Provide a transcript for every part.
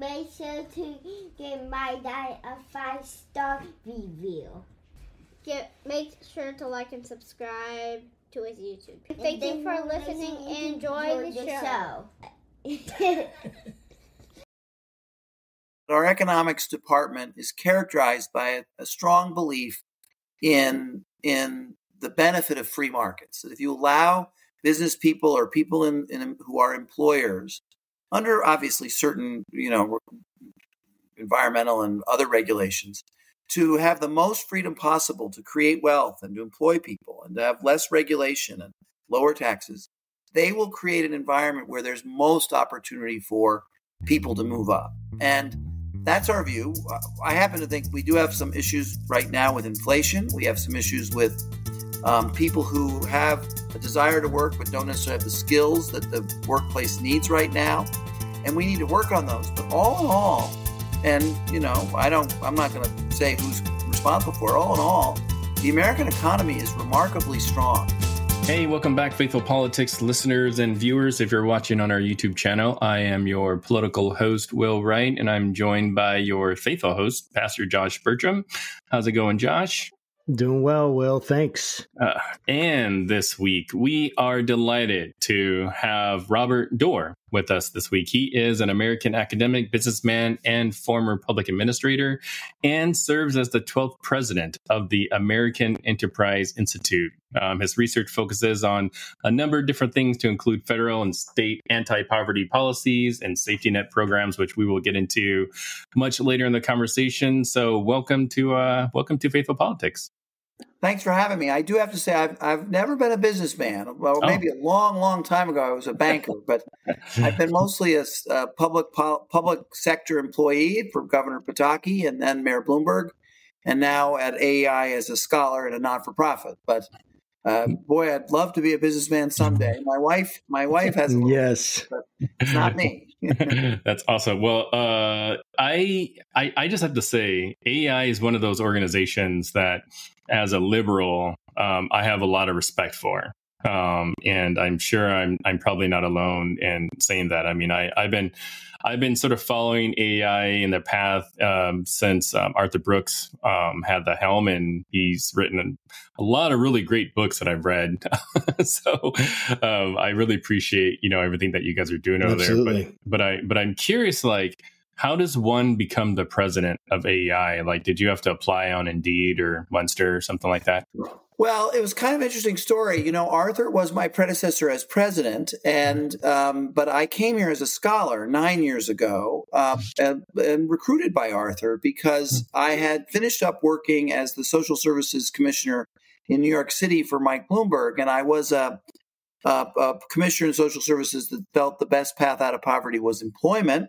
make sure to give my dad a five star review. Get make sure to like and subscribe to his YouTube. And Thank you for listening listen and enjoy the, show. show. Our economics department is characterized by a, a strong belief in in the benefit of free markets. That if you allow business people or people in, in who are employers under obviously certain you know environmental and other regulations to have the most freedom possible to create wealth and to employ people and to have less regulation and lower taxes they will create an environment where there's most opportunity for people to move up and that's our view. I happen to think we do have some issues right now with inflation. We have some issues with um, people who have a desire to work but don't necessarily have the skills that the workplace needs right now, and we need to work on those. But all in all, and you know, I don't, I'm not going to say who's responsible for it. All in all, the American economy is remarkably strong. Hey, welcome back, Faithful Politics listeners and viewers. If you're watching on our YouTube channel, I am your political host, Will Wright, and I'm joined by your faithful host, Pastor Josh Bertram. How's it going, Josh? Doing well, Will. Thanks. Uh, and this week, we are delighted to have Robert Doar with us this week. He is an American academic, businessman, and former public administrator, and serves as the 12th president of the American Enterprise Institute. Um, his research focuses on a number of different things to include federal and state anti poverty policies and safety net programs, which we will get into much later in the conversation. So, welcome to uh, welcome to Faithful Politics. Thanks for having me. I do have to say I've I've never been a businessman. Well, Oh. maybe a long, long time ago I was a banker, but I've been mostly a public pol- public sector employee for Governor Pataki and then Mayor Bloomberg, and now at AEI as a scholar and a not for profit. But uh, boy, I'd love to be a businessman someday. My wife, my wife has. A Yes. it's not me. That's awesome. Well, uh, I, I I just have to say, AEI is one of those organizations that, as a liberal, um, I have a lot of respect for. Um, and I'm sure I'm I'm probably not alone in saying that. I mean, I I've been I've been sort of following AEI in the path um, since um, Arthur Brooks um, had the helm, and he's written a lot of really great books that I've read. so um, I really appreciate you know everything that you guys are doing over there. But but I but I'm curious, like, how does one become the president of AEI? Like, did you have to apply on Indeed or Monster or something like that? Well, it was kind of an interesting story. You know, Arthur was my predecessor as president, and um, but I came here as a scholar nine years ago, uh, and, and recruited by Arthur because I had finished up working as the social services commissioner in New York City for Mike Bloomberg, and I was a, a, a commissioner in social services that felt the best path out of poverty was employment,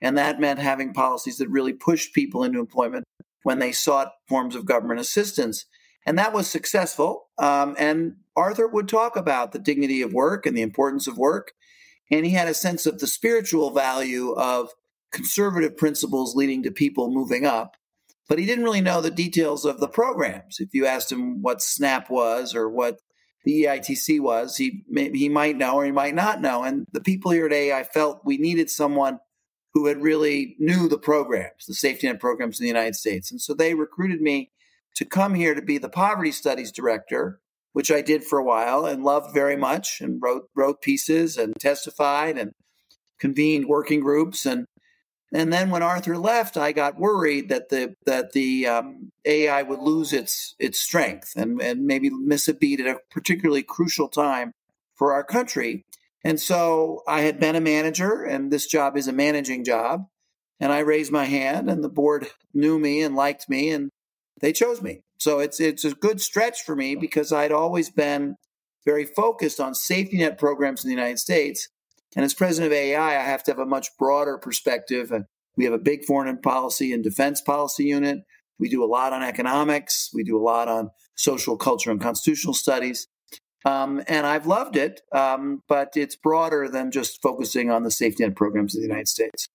and that meant having policies that really pushed people into employment when they sought forms of government assistance and that was successful. Um, and Arthur would talk about the dignity of work and the importance of work, and he had a sense of the spiritual value of conservative principles leading to people moving up. But he didn't really know the details of the programs. If you asked him what SNAP was or what the EITC was, he he might know or he might not know. And the people here at AEI felt we needed someone who had really knew the programs, the safety net programs in the United States, and so they recruited me to come here to be the poverty studies director, which I did for a while and loved very much and wrote wrote pieces and testified and convened working groups and and then when Arthur left, I got worried that the that the um, AEI would lose its its strength and and maybe miss a beat at a particularly crucial time for our country. And so I had been a manager, and this job is a managing job. And I raised my hand, and the board knew me and liked me, and they chose me. So it's it's a good stretch for me because I'd always been very focused on safety net programs in the United States. And as president of AEI, I have to have a much broader perspective. We have a big foreign policy and defense policy unit. We do a lot on economics. We do a lot on social, culture, and constitutional studies. Um, and I've loved it, um, but it's broader than just focusing on the safety net programs in the United States.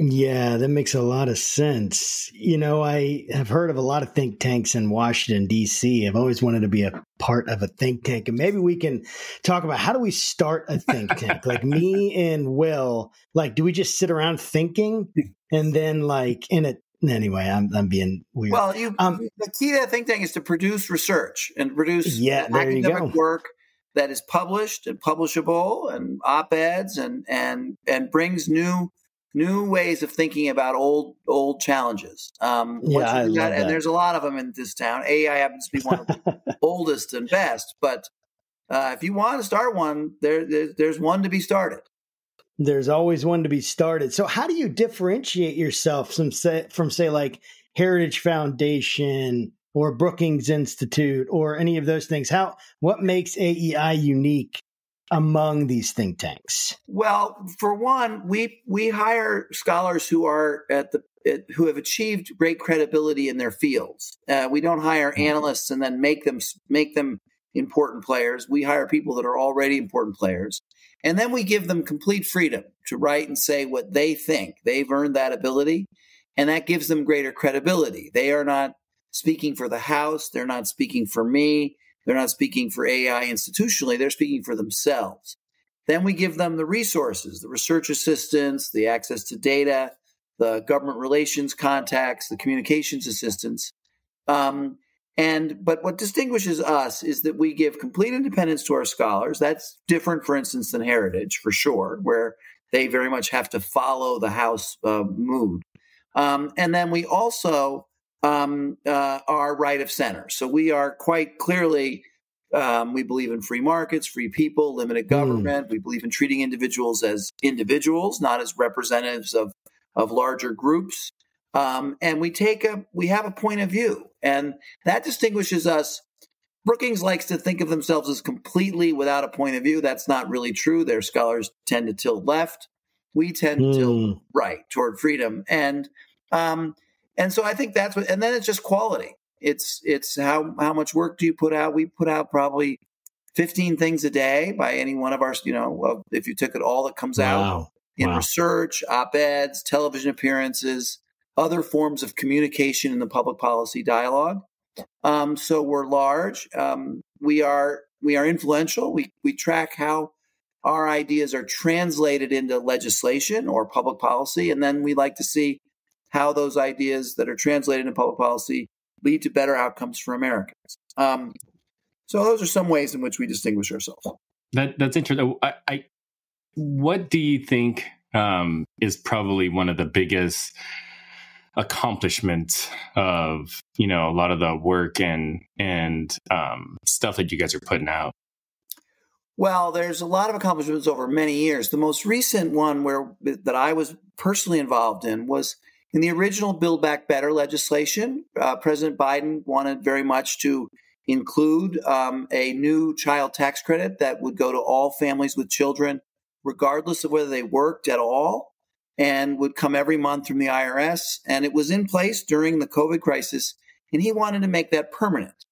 Yeah, that makes a lot of sense. You know, I have heard of a lot of think tanks in Washington, D.C. I've always wanted to be a part of a think tank. And maybe we can talk about how do we start a think tank? like me and Will, like, do we just sit around thinking and then, like, in a Anyway, I'm I'm being weird. Well, you, um, the key to that think tank is to produce research and produce yeah, academic work that is published and publishable and op-eds and and and brings new new ways of thinking about old old challenges. Um, yeah, I love that. and there's a lot of them in this town. AEI happens to be one of the oldest and best, but uh, if you want to start one, there, there there's one to be started. There's always one to be started. So, how do you differentiate yourself from say, from say like Heritage Foundation or Brookings Institute or any of those things? How what makes AEI unique among these think tanks? Well, for one, we we hire scholars who are at the who have achieved great credibility in their fields. Uh, we don't hire analysts and then make them make them important players. We hire people that are already important players. And then we give them complete freedom to write and say what they think. They've earned that ability, and that gives them greater credibility. They are not speaking for the House, they're not speaking for me, they're not speaking for AEI institutionally, they're speaking for themselves. Then we give them the resources, the research assistance, the access to data, the government relations contacts, the communications assistance. Um, and but what distinguishes us is that we give complete independence to our scholars. That's different, for instance, than Heritage for sure, where they very much have to follow the House uh, mood. Um, and then we also um, uh, are right of center. So we are quite clearly. Um, we believe in free markets, free people, limited government. Mm. We believe in treating individuals as individuals, not as representatives of of larger groups. Um, and we take a we have a point of view, and that distinguishes us. Brookings likes to think of themselves as completely without a point of view. That's not really true. Their scholars tend to tilt left. We tend Hmm. to tilt right toward freedom, and um, and so I think that's what. And then it's just quality. It's it's how how much work do you put out? We put out probably fifteen things a day by any one of our. You know, if you took it all that comes out in Wow. research, op eds, television appearances, other forms of communication in the public policy dialogue. Um, so we're large. Um, we are we are influential. We we track how our ideas are translated into legislation or public policy, and then we like to see how those ideas that are translated into public policy lead to better outcomes for Americans. Um, so those are some ways in which we distinguish ourselves. That that's interesting. I, I what do you think um, is probably one of the biggest accomplishments of you know a lot of the work and and um, stuff that you guys are putting out? Well, there's a lot of accomplishments over many years. The most recent one where that I was personally involved in was in the original Build Back Better legislation. Uh, President Biden wanted very much to include um, a new child tax credit that would go to all families with children, regardless of whether they worked at all, and would come every month from the IRS. And it was in place during the COVID crisis, and he wanted to make that permanent.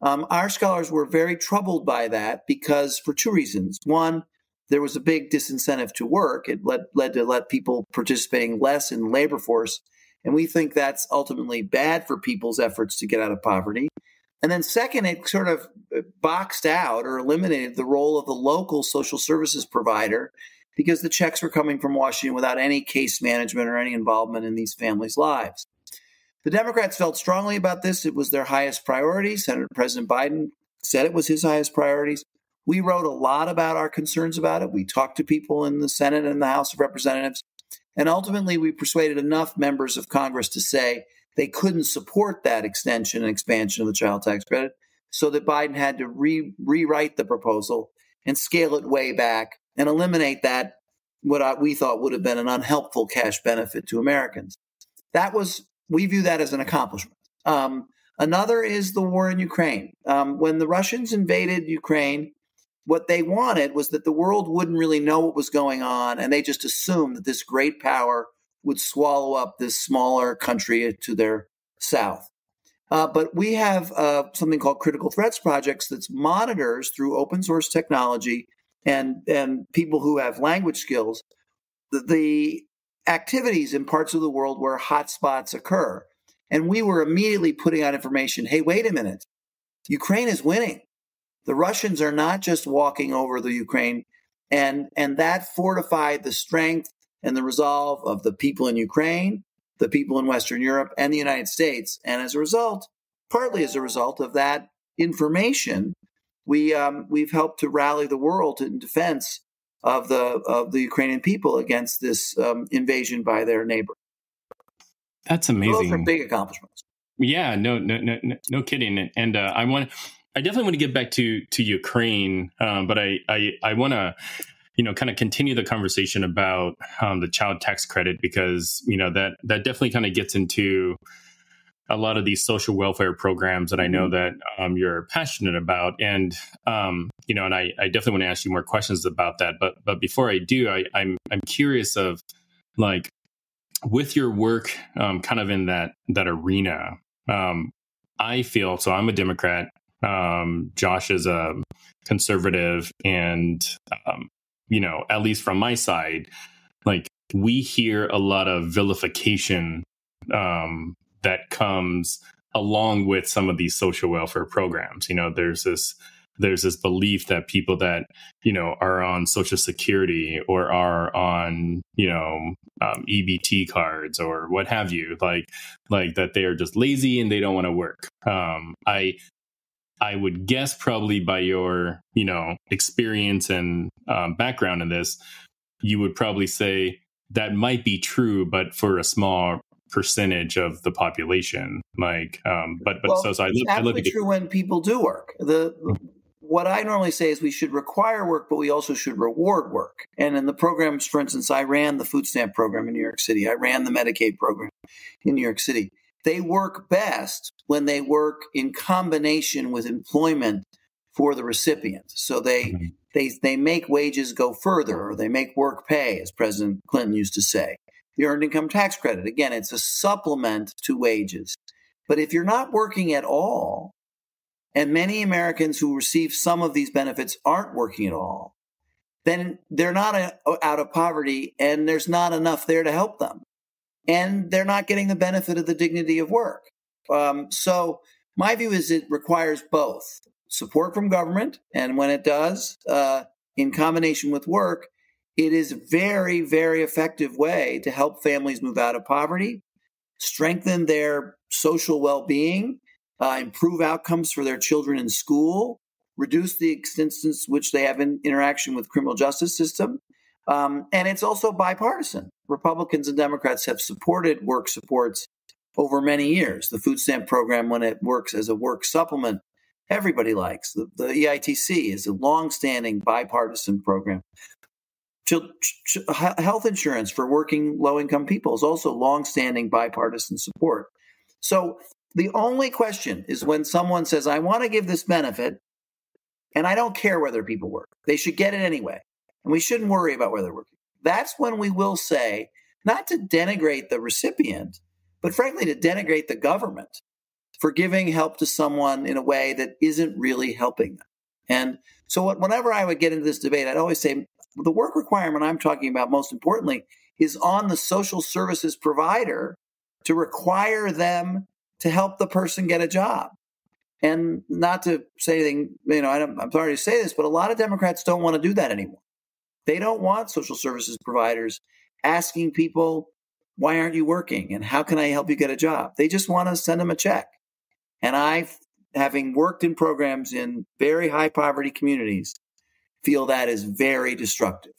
Um, our scholars were very troubled by that because for two reasons. One, there was a big disincentive to work. It led, led to let people participating less in the labor force. And we think that's ultimately bad for people's efforts to get out of poverty. And then, second, it sort of boxed out or eliminated the role of the local social services provider because the checks were coming from Washington without any case management or any involvement in these families' lives. The Democrats felt strongly about this. It was their highest priority. Senator President Biden said it was his highest priorities. We wrote a lot about our concerns about it. We talked to people in the Senate and the House of Representatives. And ultimately, we persuaded enough members of Congress to say they couldn't support that extension and expansion of the child tax credit, so that Biden had to re- rewrite the proposal and scale it way back and eliminate that, what I, we thought would have been an unhelpful cash benefit to Americans. That was we view that as an accomplishment. Um, another is the war in Ukraine. Um, when the Russians invaded Ukraine, what they wanted was that the world wouldn't really know what was going on, and they just assumed that this great power would swallow up this smaller country to their south. Uh, but we have uh, something called Critical Threats Projects that monitors through open source technology and and people who have language skills the, the activities in parts of the world where hotspots occur. And we were immediately putting out information hey, wait a minute. Ukraine is winning. The Russians are not just walking over the Ukraine. And, and that fortified the strength and the resolve of the people in Ukraine, the people in Western Europe, and the United States. And as a result, partly as a result of that information, we um, we've helped to rally the world in defense of the of the Ukrainian people against this um, invasion by their neighbor. That's amazing. Big accomplishments. Yeah, no, no, no, no kidding. And uh, I want, I definitely want to get back to to Ukraine, um, but I, I, I want to, you know, kind of continue the conversation about um, the child tax credit because you know that that definitely kind of gets into a lot of these social welfare programs that I know mm-hmm. that um, you're passionate about, and um, you know, and I, I definitely want to ask you more questions about that. But but before I do, I, I'm I'm curious of like with your work, um, kind of in that that arena. Um, I feel so. I'm a Democrat. Um, Josh is a conservative, and um, you know, at least from my side, like we hear a lot of vilification um, that comes along with some of these social welfare programs. You know, there's this there's this belief that people that you know are on social security or are on you know um, ebt cards or what have you like like that they are just lazy and they don't want to work um, i i would guess probably by your you know experience and um, background in this you would probably say that might be true but for a small percentage of the population. Like, um, but but well, so, so I, look, I look at true when people do work. The what I normally say is we should require work, but we also should reward work. And in the programs, for instance, I ran the food stamp program in New York City. I ran the Medicaid program in New York City. They work best when they work in combination with employment for the recipient. So they mm-hmm. they they make wages go further, or they make work pay, as President Clinton used to say the earned income tax credit. Again, it's a supplement to wages. But if you're not working at all, and many Americans who receive some of these benefits aren't working at all, then they're not a, out of poverty and there's not enough there to help them. And they're not getting the benefit of the dignity of work. Um, so, my view is it requires both support from government, and when it does, uh, in combination with work, it is a very, very effective way to help families move out of poverty, strengthen their social well being, uh, improve outcomes for their children in school, reduce the instance which they have in interaction with criminal justice system. Um, and it's also bipartisan. Republicans and Democrats have supported work supports over many years. The food stamp program, when it works as a work supplement, everybody likes. The, the EITC is a long-standing bipartisan program health insurance for working low income people is also long-standing bipartisan support. So the only question is when someone says, I want to give this benefit and I don't care whether people work. They should get it anyway. And we shouldn't worry about whether they're working. That's when we will say, not to denigrate the recipient, but frankly to denigrate the government for giving help to someone in a way that isn't really helping them. And so whenever I would get into this debate, I'd always say, the work requirement I'm talking about, most importantly, is on the social services provider to require them to help the person get a job. And not to say anything, you know, I'm sorry to say this, but a lot of Democrats don't want to do that anymore. They don't want social services providers asking people, why aren't you working? And how can I help you get a job? They just want to send them a check. And I, having worked in programs in very high poverty communities, feel that is very destructive.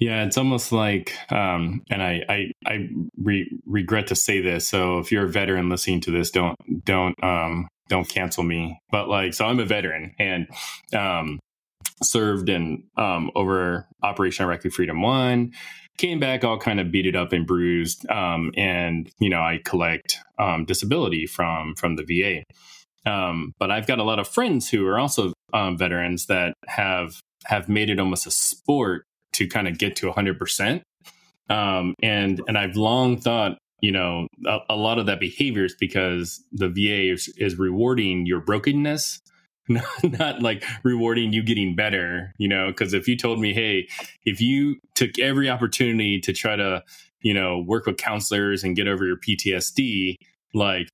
Yeah, it's almost like, um, and I I, I re- regret to say this. So if you're a veteran listening to this, don't don't um, don't cancel me. But like, so I'm a veteran and um, served in um, over Operation Iraqi Freedom One. Came back all kind of beat it up and bruised, um, and you know I collect um, disability from from the VA. Um, but I've got a lot of friends who are also um, veterans that have have made it almost a sport to kind of get to 100%. Um, and and I've long thought, you know, a, a, lot of that behavior is because the VA is, is rewarding your brokenness not, not like rewarding you getting better, you know, because if you told me, hey, if you took every opportunity to try to, you know, work with counselors and get over your PTSD, like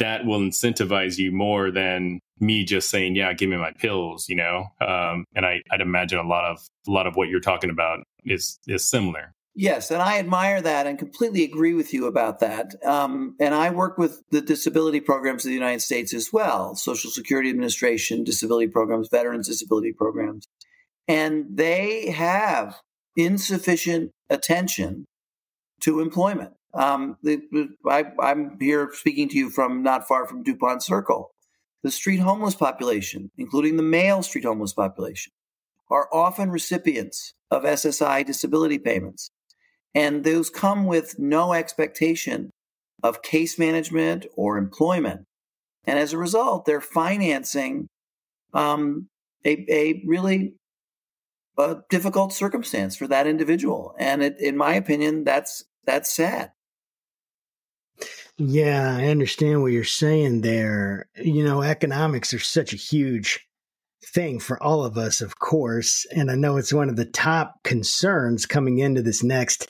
that will incentivize you more than me just saying, yeah, give me my pills, you know? Um, and I, I'd imagine a lot of, a lot of what you're talking about is, is similar. Yes, and I admire that and completely agree with you about that. Um, and I work with the disability programs of the United States as well Social Security Administration, disability programs, veterans disability programs. And they have insufficient attention to employment. Um, the, I, I'm here speaking to you from not far from DuPont Circle. The street homeless population, including the male street homeless population, are often recipients of SSI disability payments. And those come with no expectation of case management or employment. And as a result, they're financing um, a, a really a difficult circumstance for that individual. And it, in my opinion, that's that's sad. Yeah, I understand what you're saying there. You know, economics are such a huge thing for all of us, of course. And I know it's one of the top concerns coming into this next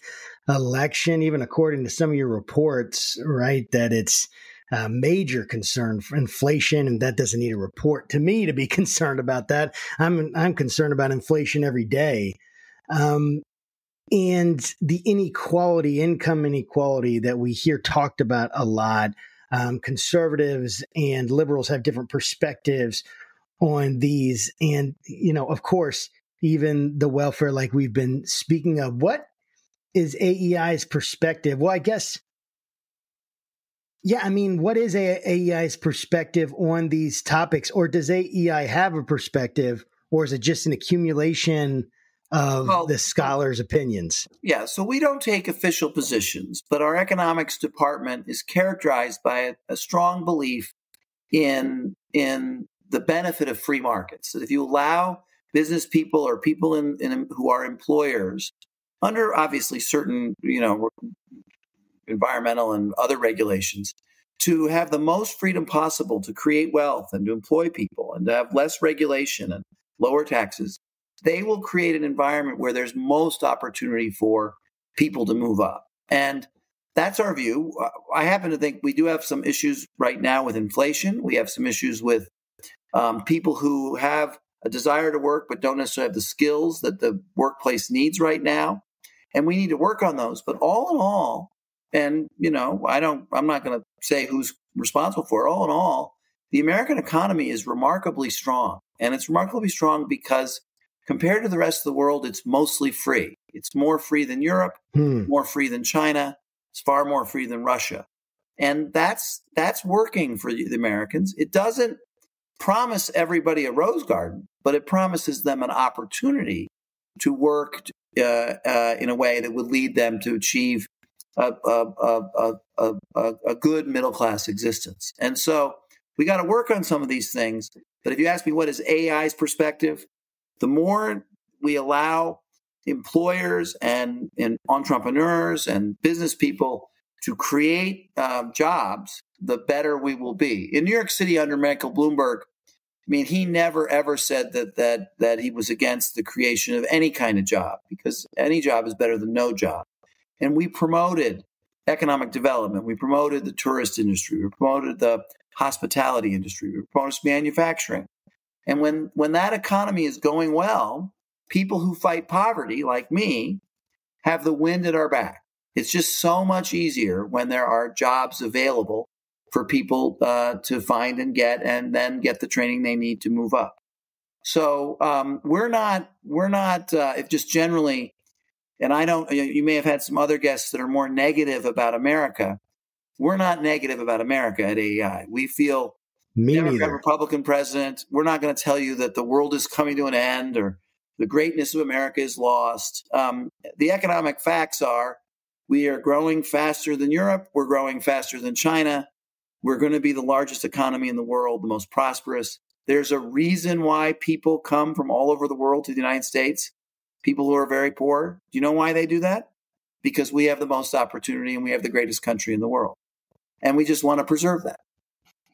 election, even according to some of your reports, right? That it's a major concern for inflation, and that doesn't need a report to me to be concerned about that. I'm I'm concerned about inflation every day. Um, and the inequality, income inequality that we hear talked about a lot. Um, conservatives and liberals have different perspectives on these. And, you know, of course, even the welfare, like we've been speaking of, what is AEI's perspective? Well, I guess, yeah, I mean, what is AEI's perspective on these topics? Or does AEI have a perspective, or is it just an accumulation? Of well, the scholars' opinions. Yeah, so we don't take official positions, but our economics department is characterized by a, a strong belief in in the benefit of free markets. That if you allow business people or people in, in who are employers under obviously certain you know environmental and other regulations to have the most freedom possible to create wealth and to employ people and to have less regulation and lower taxes they will create an environment where there's most opportunity for people to move up. And that's our view. Uh, I happen to think we do have some issues right now with inflation. We have some issues with um, people who have a desire to work but don't necessarily have the skills that the workplace needs right now. And we need to work on those. But all in all, and you know, I don't I'm not going to say who's responsible for it. All in all, the American economy is remarkably strong. And it's remarkably strong because Compared to the rest of the world, it's mostly free. It's more free than Europe, hmm. more free than China. It's far more free than Russia. And that's that's working for the Americans. It doesn't promise everybody a rose garden, but it promises them an opportunity to work uh, uh, in a way that would lead them to achieve a, a, a, a good middle class existence. And so we got to work on some of these things. But if you ask me what is AEI's perspective, the more we allow employers and, and entrepreneurs and business people to create um, jobs, the better we will be. In New York City, under Michael Bloomberg, I mean, he never ever said that that that he was against the creation of any kind of job because any job is better than no job. And we promoted economic development. We promoted the tourist industry. We promoted the hospitality industry. We promoted manufacturing. And when, when that economy is going well, people who fight poverty, like me, have the wind at our back. It's just so much easier when there are jobs available for people uh, to find and get, and then get the training they need to move up. So um, we're not we're not uh, if just generally, and I don't. You may have had some other guests that are more negative about America. We're not negative about America at AEI. We feel me Democrat, neither. Republican president. We're not going to tell you that the world is coming to an end or the greatness of America is lost. Um, the economic facts are we are growing faster than Europe. We're growing faster than China. We're going to be the largest economy in the world, the most prosperous. There's a reason why people come from all over the world to the United States, people who are very poor. Do you know why they do that? Because we have the most opportunity and we have the greatest country in the world. And we just want to preserve that.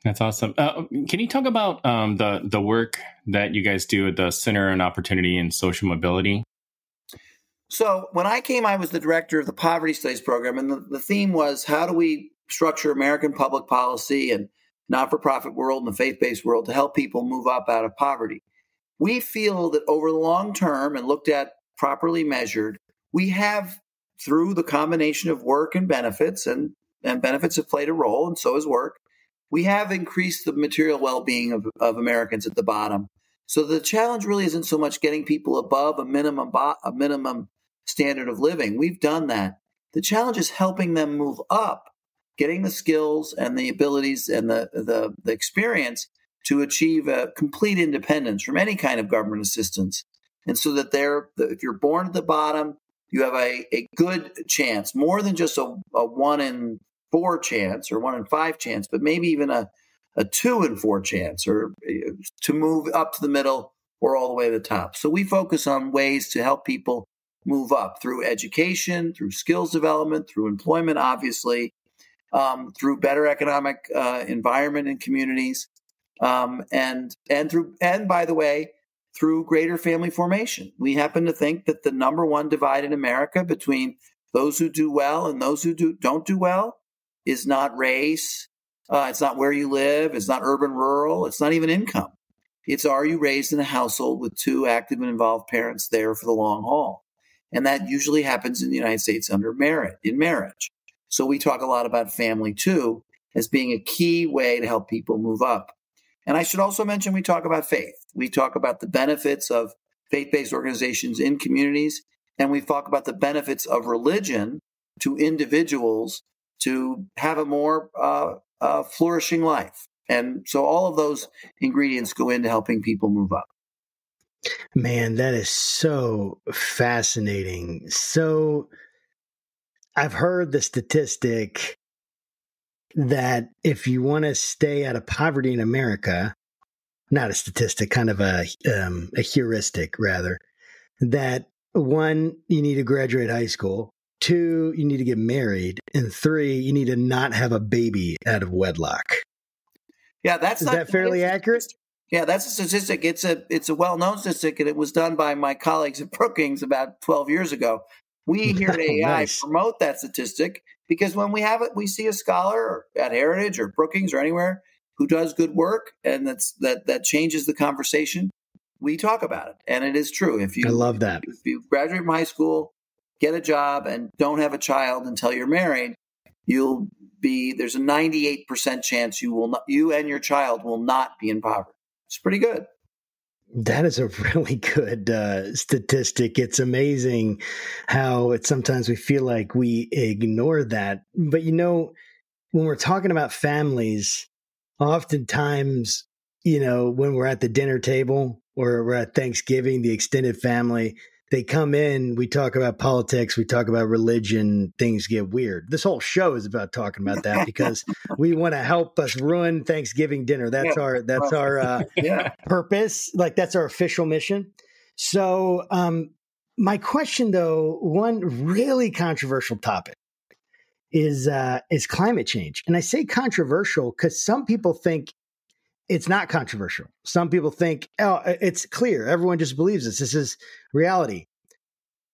That's awesome. Uh, can you talk about um, the the work that you guys do at the Center on Opportunity and Social Mobility? So when I came, I was the director of the Poverty Studies program, and the, the theme was how do we structure American public policy and not-for-profit world and the faith-based world to help people move up out of poverty. We feel that over the long term and looked at properly measured, we have through the combination of work and benefits, and, and benefits have played a role, and so has work, we have increased the material well-being of, of Americans at the bottom. So the challenge really isn't so much getting people above a minimum bo- a minimum standard of living. We've done that. The challenge is helping them move up, getting the skills and the abilities and the the, the experience to achieve a complete independence from any kind of government assistance. And so that they're if you're born at the bottom, you have a, a good chance, more than just a, a one in four chance or one in five chance, but maybe even a, a two in four chance or uh, to move up to the middle or all the way to the top. So we focus on ways to help people move up through education, through skills development, through employment, obviously, um, through better economic uh, environment in communities, um, and and through and by the way, through greater family formation. We happen to think that the number one divide in America between those who do well and those who do, don't do well is not race. Uh, it's not where you live. It's not urban, rural. It's not even income. It's are you raised in a household with two active and involved parents there for the long haul? And that usually happens in the United States under merit, in marriage. So we talk a lot about family too as being a key way to help people move up. And I should also mention we talk about faith. We talk about the benefits of faith based organizations in communities, and we talk about the benefits of religion to individuals to have a more uh, uh, flourishing life. And so all of those ingredients go into helping people move up. Man, that is so fascinating. So I've heard the statistic that if you want to stay out of poverty in America, not a statistic, kind of a um, a heuristic rather, that one you need to graduate high school, two you need to get married, and three you need to not have a baby out of wedlock. Yeah, that's is not, that fairly accurate? Yeah, that's a statistic. It's a it's a well known statistic, and it was done by my colleagues at Brookings about twelve years ago. We here at AEI oh, nice. promote that statistic because when we have it, we see a scholar at Heritage or Brookings or anywhere who does good work, and that's that that changes the conversation. We talk about it, and it is true. If you I love that. If you graduate from high school, get a job, and don't have a child until you're married, you'll be there's a 98% chance you will not you and your child will not be in poverty. It's pretty good. That is a really good uh, statistic. It's amazing how it sometimes we feel like we ignore that. But you know, when we're talking about families, oftentimes, you know, when we're at the dinner table or we're at Thanksgiving, the extended family, they come in, we talk about politics, we talk about religion, things get weird. This whole show is about talking about that because we want to help us ruin Thanksgiving dinner. That's yeah. our that's our uh, yeah. purpose. Like that's our official mission. So, um, my question though, one really controversial topic is uh, is climate change, and I say controversial because some people think it's not controversial. Some people think, oh, it's clear. Everyone just believes this. This is reality.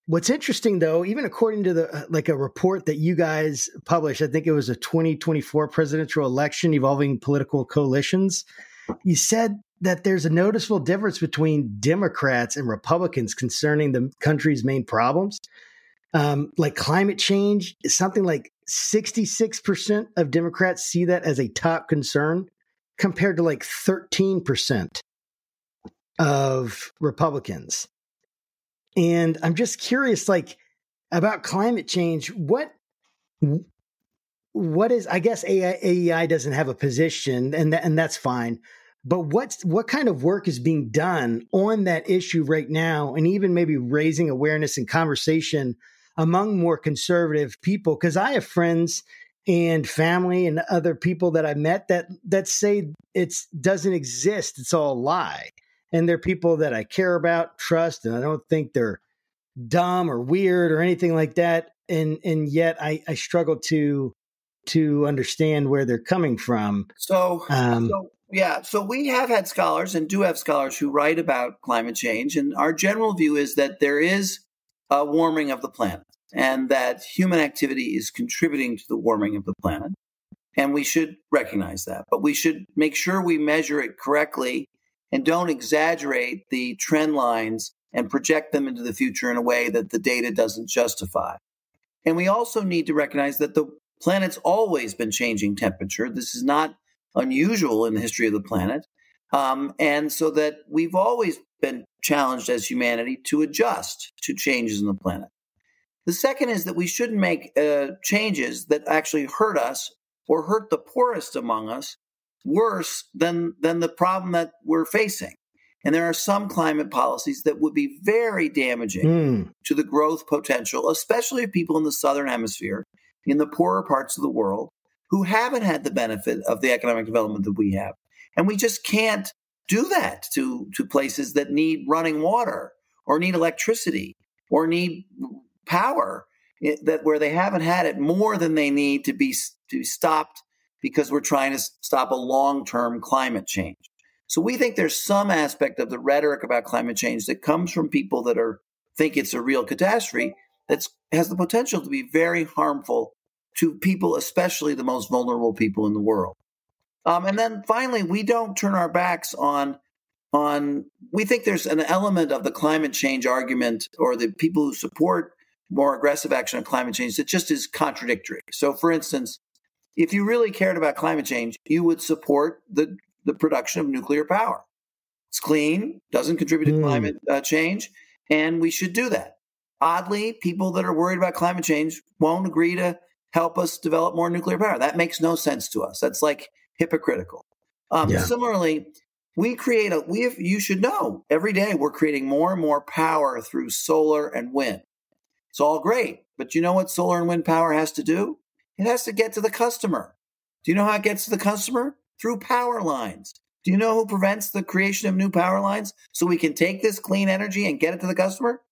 What's interesting, though, even according to the uh, like a report that you guys published, I think it was a 2024 presidential election involving political coalitions. You said that there's a noticeable difference between Democrats and Republicans concerning the country's main problems. Um, like climate change, something like 66% of Democrats see that as a top concern compared to like 13% of Republicans. And I'm just curious, like, about climate change. What, what is? I guess AI, AEI doesn't have a position, and that, and that's fine. But what's what kind of work is being done on that issue right now, and even maybe raising awareness and conversation among more conservative people? Because I have friends and family and other people that I met that that say it doesn't exist. It's all a lie. And they're people that I care about, trust, and I don't think they're dumb or weird or anything like that. And and yet I, I struggle to to understand where they're coming from. So, Um, so yeah, so we have had scholars and do have scholars who write about climate change, and our general view is that there is a warming of the planet, and that human activity is contributing to the warming of the planet, and we should recognize that. But we should make sure we measure it correctly and don't exaggerate the trend lines and project them into the future in a way that the data doesn't justify. And we also need to recognize that the planet's always been changing temperature. This is not unusual in the history of the planet. Um, and so that we've always been challenged as humanity to adjust to changes in the planet. The second is that we shouldn't make uh, changes that actually hurt us or hurt the poorest among us worse than, than the problem that we're facing. And there are some climate policies that would be very damaging mm, to the growth potential, especially of people in the southern hemisphere, in the poorer parts of the world, who haven't had the benefit of the economic development that we have. And we just can't do that to, to places that need running water or need electricity or need power eh, that where they haven't had it more than they need to be to be stopped because we're trying to stop a long-term climate change. So we think there's some aspect of the rhetoric about climate change that comes from people that are think it's a real catastrophe that has the potential to be very harmful to people, especially the most vulnerable people in the world. Um, and then finally, we don't turn our backs on on. We think there's an element of the climate change argument or the people who support more aggressive action on climate change that just is contradictory. So, for instance, if you really cared about climate change, you would support the the production of nuclear power. It's clean, doesn't contribute to Hmm. climate uh, change, and we should do that. Oddly, people that are worried about climate change won't agree to help us develop more nuclear power. That makes no sense to us. That's like hypocritical. Um, Yeah. Similarly, we create a we have, you should know every day we're creating more and more power through solar and wind. It's all great, but you know what solar and wind power has to do? It has to get to the customer. Do you know how it gets to the customer? Through power lines. Do you know who prevents the creation of new power lines so we can take this clean energy and get it to the customer?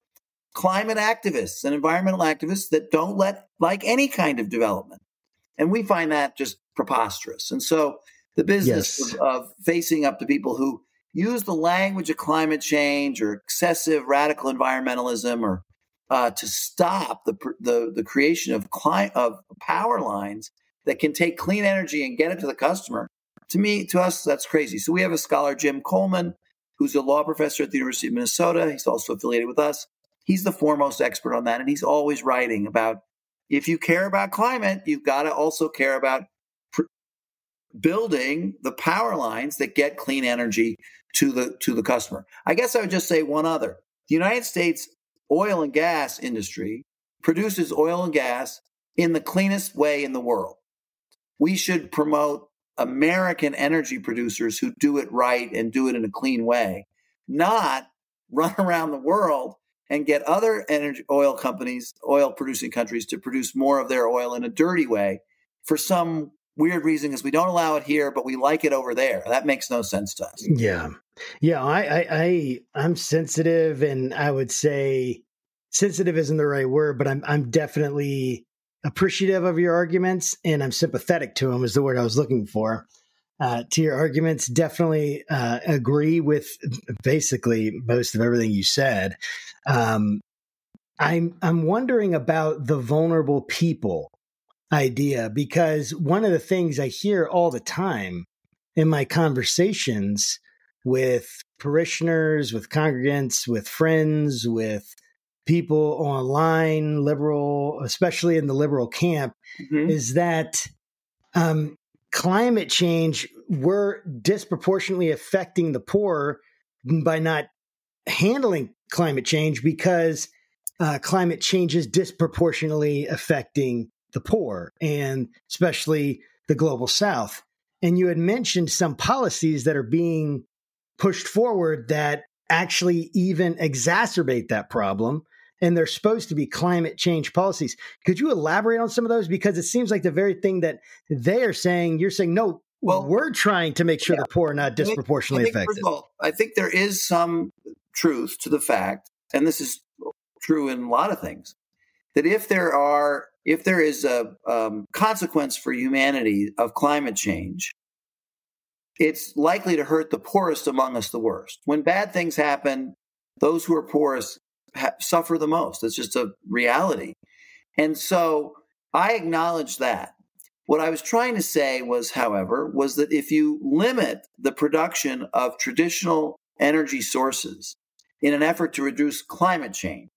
Climate activists and environmental activists that don't let like any kind of development. And we find that just preposterous. And so the business Yes. of, of facing up to people who use the language of climate change or excessive radical environmentalism or uh, to stop the, the the creation of of power lines that can take clean energy and get it to the customer. To me, to us, that's crazy. So we have a scholar, Jim Coleman, who's a law professor at the University of Minnesota. He's also affiliated with us. He's the foremost expert on that, and he's always writing about if you care about climate, you've got to also care about building the power lines that get clean energy to the to the customer. I guess I would just say one other. The United States oil and gas industry produces oil and gas in the cleanest way in the world. We should promote American energy producers who do it right and do it in a clean way, not run around the world and get other energy oil companies, oil producing countries to produce more of their oil in a dirty way for some weird reason because we don't allow it here, but we like it over there. That makes no sense to us. Yeah. Yeah. I, I, I, I'm sensitive and I would say sensitive isn't the right word, but I'm, I'm definitely appreciative of your arguments and I'm sympathetic to them is the word I was looking for. Uh, to your arguments, definitely uh, agree with basically most of everything you said. Um, I'm I'm wondering about the vulnerable people idea because one of the things I hear all the time in my conversations with parishioners, with congregants, with friends, with people online, liberal, especially in the liberal camp, Mhm. is that um, climate change, we're disproportionately affecting the poor by not handling climate change because uh, climate change is disproportionately affecting the poor and especially the global south. And you had mentioned some policies that are being pushed forward that actually even exacerbate that problem. And they're supposed to be climate change policies. Could you elaborate on some of those? Because it seems like the very thing that they are saying, you're saying, no, Well, we're trying to make sure the poor are not I think- disproportionately I think, first affected. of all, I think there is some truth to the fact, and this is true in a lot of things, that if there are if there is a um, consequence for humanity of climate change, it's likely to hurt the poorest among us the worst. When bad things happen, those who are poorest ha- suffer the most. It's just a reality. And so I acknowledge that. What I was trying to say was, however, was that if you limit the production of traditional energy sources in an effort to reduce climate change,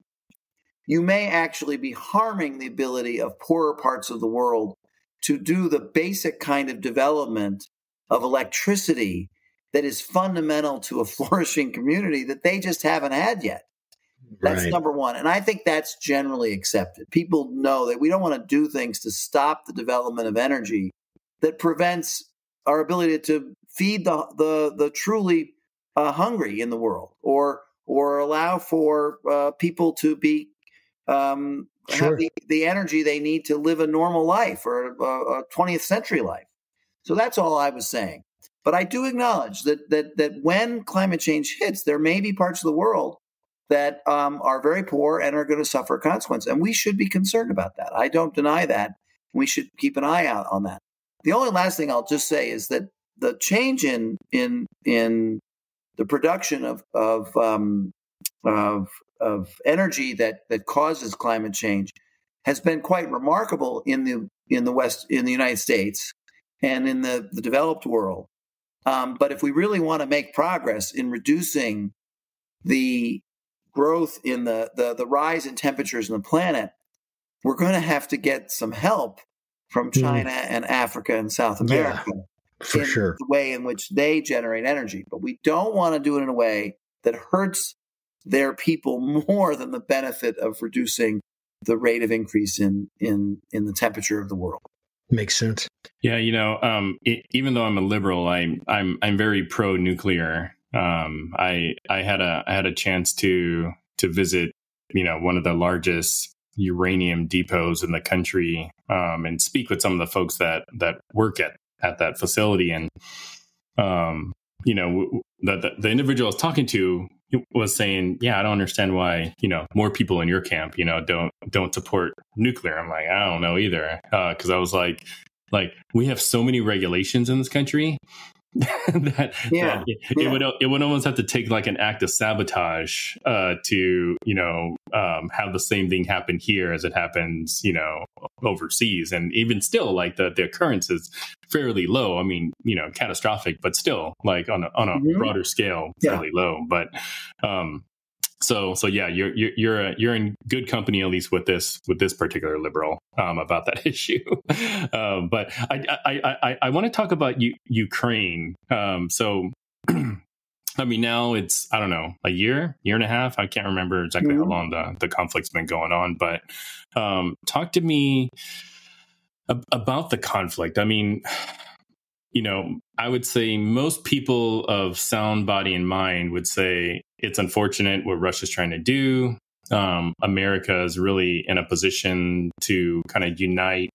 you may actually be harming the ability of poorer parts of the world to do the basic kind of development of electricity that is fundamental to a flourishing community that they just haven't had yet. That's Right. number one. And I think that's generally accepted. People know that we don't want to do things to stop the development of energy that prevents our ability to feed the the, the truly uh, hungry in the world or or allow for uh, people to be um, Sure. have the, the energy they need to live a normal life or a, a 20th century life. So that's all I was saying. But I do acknowledge that that that when climate change hits, there may be parts of the world that um, are very poor and are going to suffer consequence, and we should be concerned about that. I don't deny that. We should keep an eye out on that. The only last thing I'll just say is that the change in in in the production of of um, of of energy that that causes climate change has been quite remarkable in the in the west in the United States and in the, the developed world. Um, but if we really want to make progress in reducing the growth in the, the the rise in temperatures in the planet, we're going to have to get some help from Mm. China and Africa and South Yeah, America For in sure. the way in which they generate energy. But we don't want to do it in a way that hurts their people more than the benefit of reducing the rate of increase in in in the temperature of the world. Makes sense. Yeah, you know, um, e even though I'm a liberal, I'm I'm I'm very pro nuclear. Um, I I had a I had a chance to to visit, you know, one of the largest uranium depots in the country, um, and speak with some of the folks that that work at at that facility, and um, you know, w- w- the, the the individual I was talking to was saying, "Yeah, I don't understand why you know more people in your camp, you know, don't don't support nuclear." I'm like, I don't know either, uh, because I was like, like we have so many regulations in this country that, Yeah, that it, yeah. it would it would almost have to take like an act of sabotage uh, to you know um, have the same thing happen here as it happens you know overseas, and even still like the the occurrence is fairly low. I mean, you know, catastrophic, but still like on a on a Mhm. broader scale, Yeah. fairly low. But um, so so yeah, you're you're you're, uh, you're in good company at least with this with this particular liberal um, about that issue. um, but I I I, I, want to talk about U- Ukraine. Um, so. I mean, now it's I don't know a year, year and a half. I can't remember exactly how Mhm. long the the conflict's been going on. But um, talk to me ab- about the conflict. I mean, you know, I would say most people of sound body and mind would say it's unfortunate what Russia's trying to do. Um, America is really in a position to kind of unite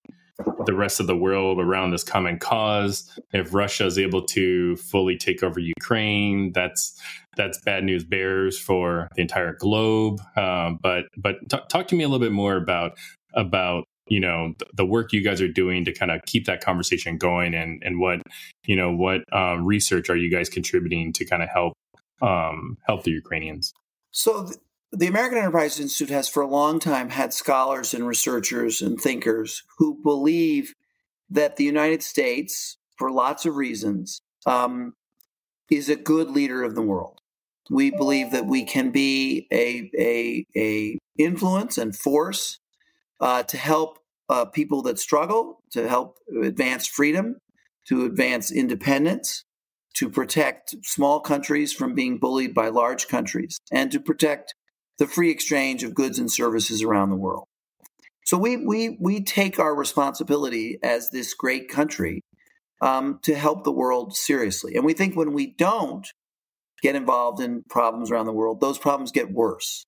the rest of the world around this common cause. If Russia is able to fully take over Ukraine, that's that's bad news bears for the entire globe. Um, but but t- talk to me a little bit more about about you know th- the work you guys are doing to kind of keep that conversation going and and what you know what um, research are you guys contributing to kind of help um, help the Ukrainians? So th- the American Enterprise Institute has for a long time had scholars and researchers and thinkers who believe that the United States, for lots of reasons, um, is a good leader of the world. We believe that we can be a a, a influence and force uh, to help uh, people that struggle, to help advance freedom, to advance independence, to protect small countries from being bullied by large countries, and to protect the free exchange of goods and services around the world. So we we we take our responsibility as this great country um, to help the world seriously, and we think when we don't get involved in problems around the world, those problems get worse,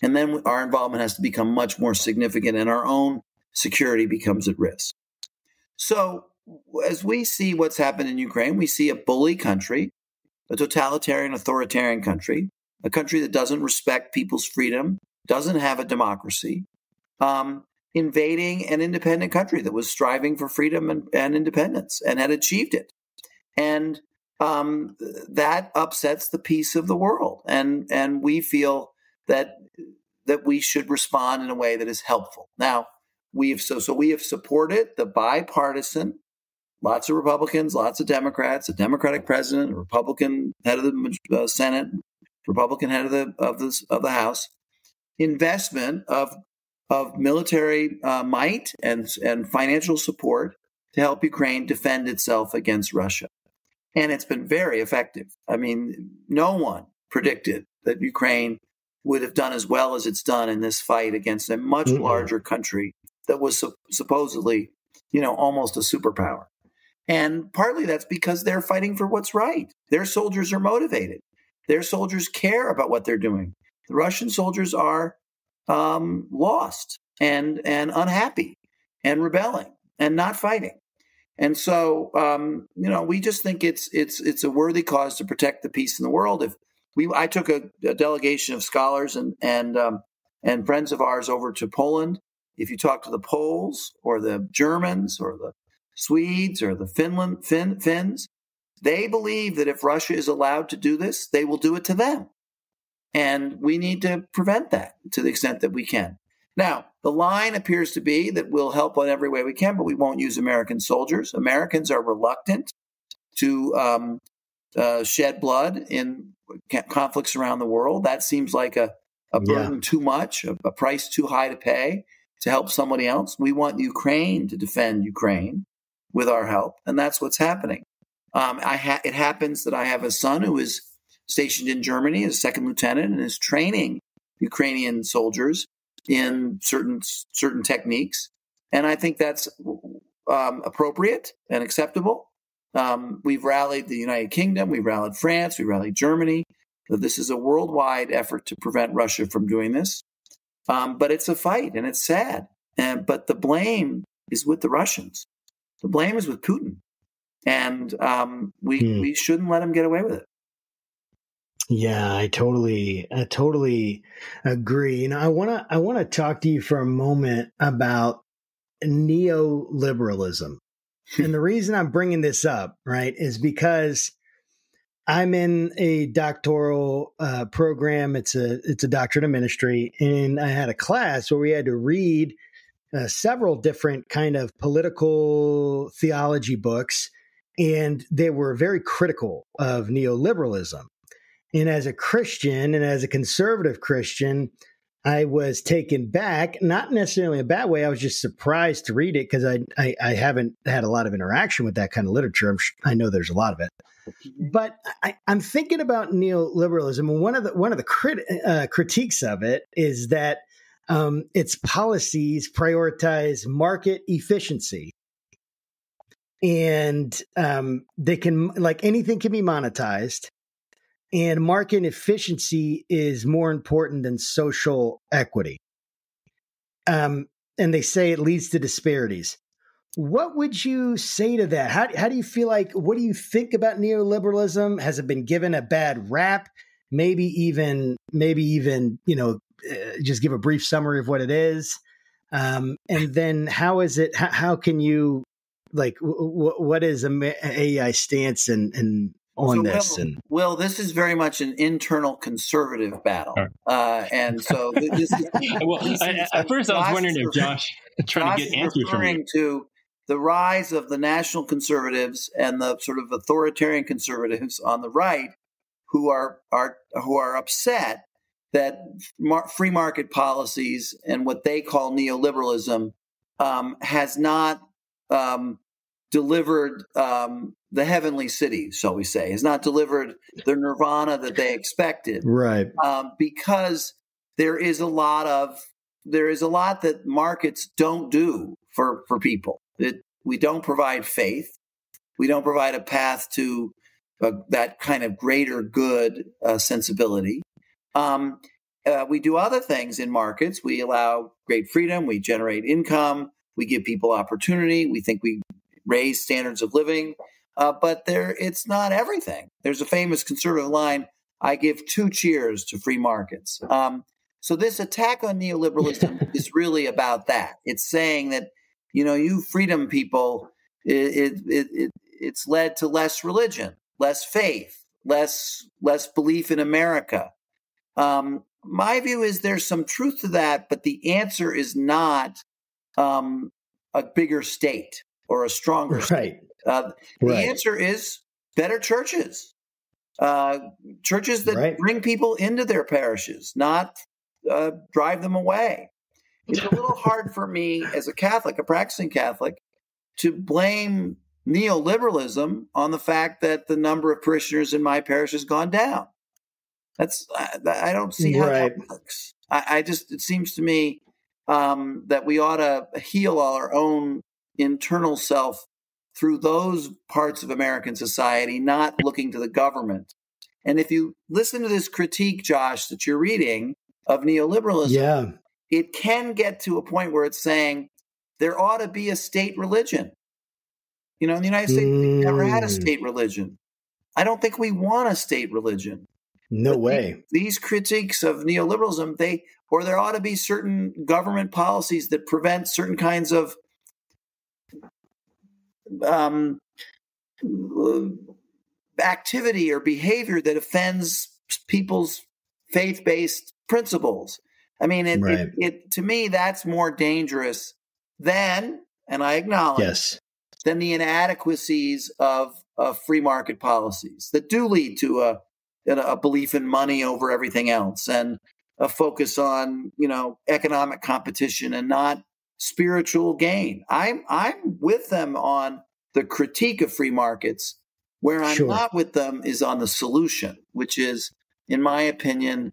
and then our involvement has to become much more significant, and our own security becomes at risk. So as we see what's happened in Ukraine, we see a bully country, a totalitarian, authoritarian country, a country that doesn't respect people's freedom, doesn't have a democracy, um, invading an independent country that was striving for freedom and, and independence and had achieved it. And um, that upsets the peace of the world. And, and we feel that, that we should respond in a way that is helpful. Now, we have so, so we have supported the bipartisan lots of Republicans, lots of Democrats, a Democratic president, a Republican head of the uh, Senate, Republican head of the of the of the House, investment of of military uh, might and and financial support to help Ukraine defend itself against Russia, and it's been very effective. I mean, no one predicted that Ukraine would have done as well as it's done in this fight against a much mm-hmm. larger country that was su- supposedly, you know, almost a superpower. And partly that's because they're fighting for what's right. Their soldiers are motivated. Their soldiers care about what they're doing. The Russian soldiers are um, lost and and unhappy and rebelling and not fighting. And so, um, you know, we just think it's it's it's a worthy cause to protect the peace in the world. If we, I took a, a delegation of scholars and and um, and friends of ours over to Poland. If you talk to the Poles or the Germans or the Swedes or the Finland fin, Finns, they believe that if Russia is allowed to do this, they will do it to them. And we need to prevent that to the extent that we can. Now, the line appears to be that we'll help in every way we can, but we won't use American soldiers. Americans are reluctant to um, uh, shed blood in conflicts around the world. That seems like a, a burden yeah. too much, a, a price too high to pay to help somebody else. We want Ukraine to defend Ukraine with our help, and that's what's happening. Um, I ha- it happens that I have a son who is stationed in Germany as second lieutenant and is training Ukrainian soldiers in certain certain techniques, and I think that's um, appropriate and acceptable. Um, we've rallied the United Kingdom, we've rallied France, we rallied Germany. This is a worldwide effort to prevent Russia from doing this. Um, but it's a fight and it's sad. And, but the blame is with the Russians. The blame is with Putin, and um, we hmm. we shouldn't let him get away with it. Yeah, I totally, I totally agree. You know, I want to, I want to talk to you for a moment about neoliberalism, and the reason I'm bringing this up, right, is because I'm in a doctoral uh, program. It's a, it's a doctorate of ministry, and I had a class where we had to read uh, several different kind of political theology books, and they were very critical of neoliberalism. And as a Christian and as a conservative Christian, I was taken back, not necessarily in a bad way. I was just surprised to read it because I, I, I haven't had a lot of interaction with that kind of literature. I'm, I know there's a lot of it, but I, am thinking about neoliberalism, and one of the one of the crit, uh, critiques of it is that um, its policies prioritize market efficiency. And um, they can, like anything can be monetized. And market efficiency is more important than social equity. Um, and they say it leads to disparities. What would you say to that? How, how do you feel like, what do you think about neoliberalism? Has it been given a bad rap? Maybe even, maybe even, you know, uh, just give a brief summary of what it is, um, and then how is it? How, how can you like? W- what is AEI stance and and on so, this? Will, and Will, this is very much an internal conservative battle, uh, and so this is. well, I, at first, I was wondering if Josh trying to get answers from you. to the rise of the national conservatives and the sort of authoritarian conservatives on the right, who are are who are upset that mar- free market policies and what they call neoliberalism um, has not um, delivered um, the heavenly city, shall we say, has not delivered the nirvana that they expected, right? Um, because there is a lot of there is a lot that markets don't do for for people. It, we don't provide faith. We don't provide a path to uh, that kind of greater good uh, sensibility. Um, uh, we do other things in markets. We allow great freedom. We generate income. We give people opportunity. We think we raise standards of living. Uh, but there, it's not everything. There's a famous conservative line: "I give two cheers to free markets." Um, So this attack on neoliberalism is really about that. It's saying that you know you freedom people, it, it, it, it's led to less religion, less faith, less less belief in America. Um, my view is there's some truth to that, but the answer is not um, a bigger state or a stronger right. state. Uh, the right. answer is better churches, uh, churches that Right. bring people into their parishes, not uh, drive them away. It's a little hard for me as a Catholic, a practicing Catholic, to blame neoliberalism on the fact that the number of parishioners in my parish has gone down. That's I, I don't see how Right. that works. I, I just it seems to me um, that we ought to heal our own internal self through those parts of American society, not looking to the government. And if you listen to this critique, Josh, that you're reading of neoliberalism, Yeah. It can get to a point where it's saying there ought to be a state religion. You know, in the United States, we've never had a Mm. state religion. I don't think we want a state religion. No But the- way. These critiques of neoliberalism, they or there ought to be certain government policies that prevent certain kinds of um, activity or behavior that offends people's faith-based principles. I mean, it, Right. it, it to me that's more dangerous than, and I acknowledge Yes. than the inadequacies of, of free market policies that do lead to a, a belief in money over everything else and a focus on you know economic competition and not spiritual gain. I'm I'm with them on the critique of free markets. Where I'm Sure. not with them is on the solution, which is, in my opinion,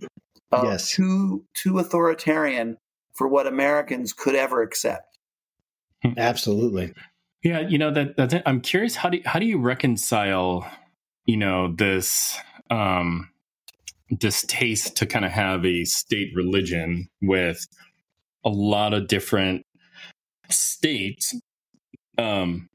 uh, Yes. too too authoritarian for what Americans could ever accept. Absolutely. Yeah, you know that that's it. I'm curious how do how do you reconcile, you know, this um distaste to kind of have a state religion with a lot of different states um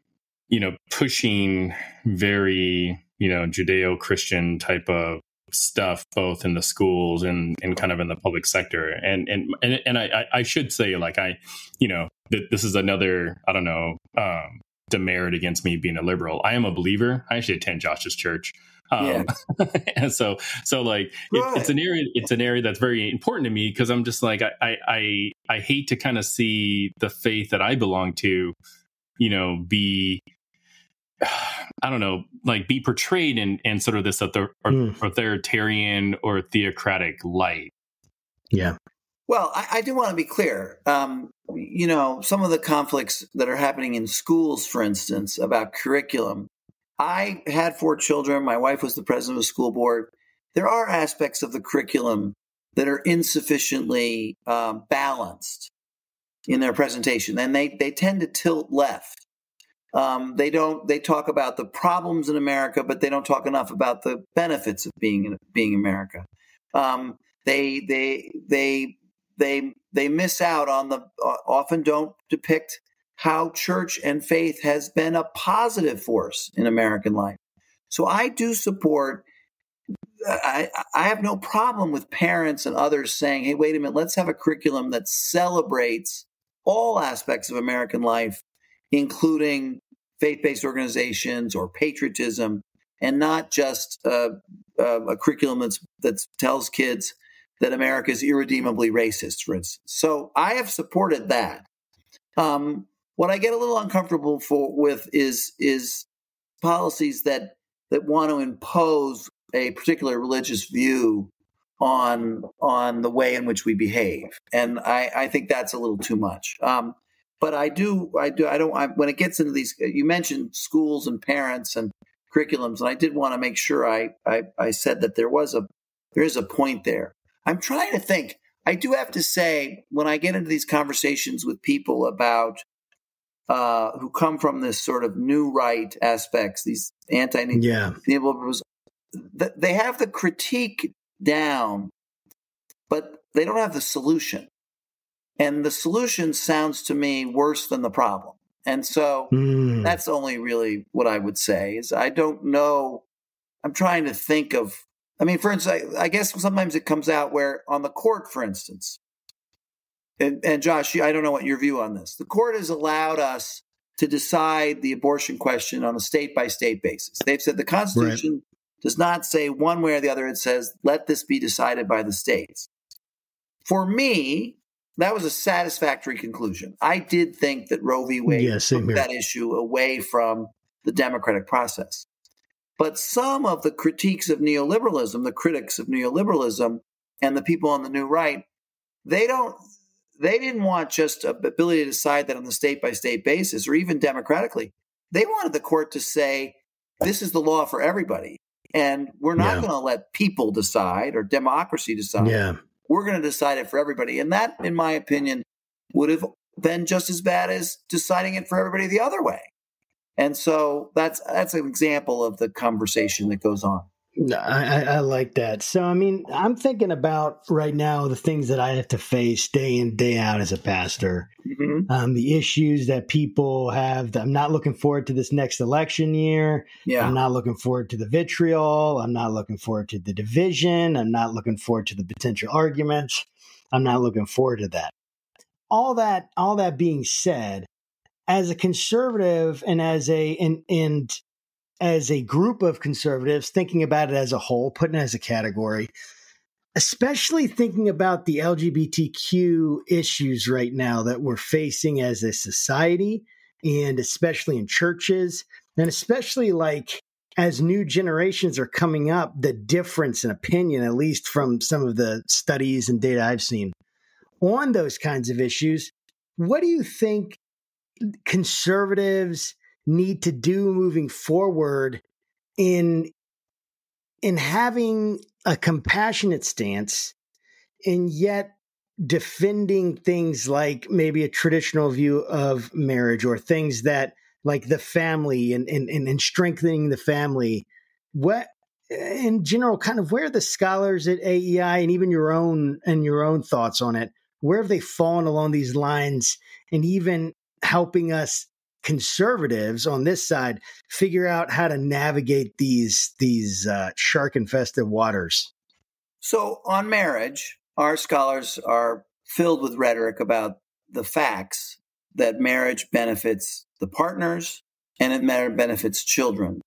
you know pushing very you know judeo-christian type of stuff both in the schools and and kind of in the public sector. And and and, and I, I should say like i you know that this is another i don't know um demerit against me being a liberal. I am a believer. I actually attend josh's church. Um and so so like it, it's an area it's an area that's very important to me because i'm just like I, I i i hate to kind of see the faith that i belong to you know be i don't know like be portrayed in in sort of this author- Hmm. authoritarian or theocratic light Yeah. Well, I, I do want to be clear. Um, you know, some of the conflicts that are happening in schools, for instance, about curriculum. I had four children. My wife was the president of the school board. There are aspects of the curriculum that are insufficiently um, balanced in their presentation, and they they tend to tilt left. Um, they don't. They talk about the problems in America, but they don't talk enough about the benefits of being in, being America. Um, they they they they they miss out on the uh, often don't depict how church and faith has been a positive force in American life. So I do support. I, I have no problem with parents and others saying, "Hey, wait a minute, let's have a curriculum that celebrates all aspects of American life, including faith-based organizations or patriotism, and not just uh, uh, a curriculum that tells kids that America is irredeemably racist, for instance. So I have supported that. Um, what I get a little uncomfortable for with is is policies that that want to impose a particular religious view on on the way in which we behave, and I, I think that's a little too much. Um, but I do, I do, I don't. I, when it gets into these, you mentioned schools and parents and curriculums, and I did want to make sure I, I I said that there was a there is a point there. I'm trying to think. I do have to say, when I get into these conversations with people about uh, who come from this sort of new right aspects, these anti Yeah. neoliberals, they have the critique down, but they don't have the solution. And the solution sounds to me worse than the problem. And so Mm. that's only really what I would say is I don't know. I'm trying to think of I mean, for instance, I, I guess sometimes it comes out where on the court, for instance, and, and Josh, I don't know what your view on this. The court has allowed us to decide the abortion question on a state by state basis. They've said the Constitution right. does not say one way or the other. It says, let this be decided by the states. For me, that was a satisfactory conclusion. I did think that Roe v. Wade yeah, took that issue away from the democratic process. But some of the critiques of neoliberalism, the critics of neoliberalism, and the people on the new right, they don't they didn't want just a ability to decide that on the state by state basis or even democratically. They wanted the court to say this is the law for everybody. And we're not yeah. going to let people decide or democracy decide. Yeah. We're going to decide it for everybody. And that, in my opinion, would have been just as bad as deciding it for everybody the other way. And so that's that's an example of the conversation that goes on. I, I, like that. So, I mean, I'm thinking about right now the things that I have to face day in, day out as a pastor, mm-hmm. um, the issues that people have. I'm not looking forward to this next election year. Yeah. I'm not looking forward to the vitriol. I'm not looking forward to the division. I'm not looking forward to the potential arguments. I'm not looking forward to that. All that, all that being said, as a conservative and as a and and as a group of conservatives, thinking about it as a whole, putting it as a category, especially thinking about the LGBTQ issues right now that we're facing as a society, and especially in churches, and especially like as new generations are coming up, the difference in opinion, at least from some of the studies and data I've seen on those kinds of issues, what do you think conservatives need to do moving forward in in having a compassionate stance and yet defending things like maybe a traditional view of marriage or things that like the family and and, and strengthening the family. What in general kind of where the scholars at AEI and even your own and your own thoughts on it? Where have they fallen along these lines and even helping us conservatives on this side figure out how to navigate these these uh, shark infested waters? So on marriage, our scholars are filled with rhetoric about the facts that marriage benefits the partners and it benefits children